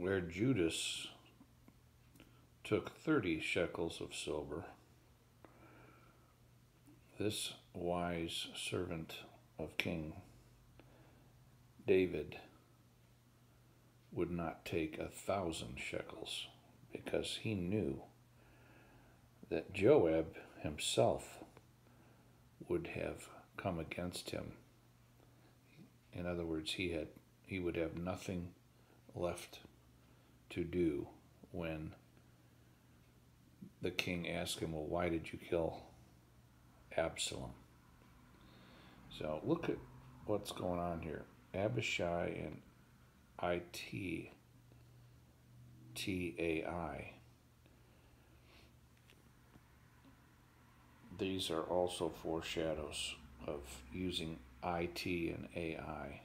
where Judas took 30 shekels of silver, this wise servant of King David would not take a thousand shekels because he knew that Joab himself would have come against him. In other words, he had he would have nothing left to do when the king asked him, Well, why did you kill Absalom? So look at what's going on here. Abishai and I T T A I. These are also foreshadows of using IT and AI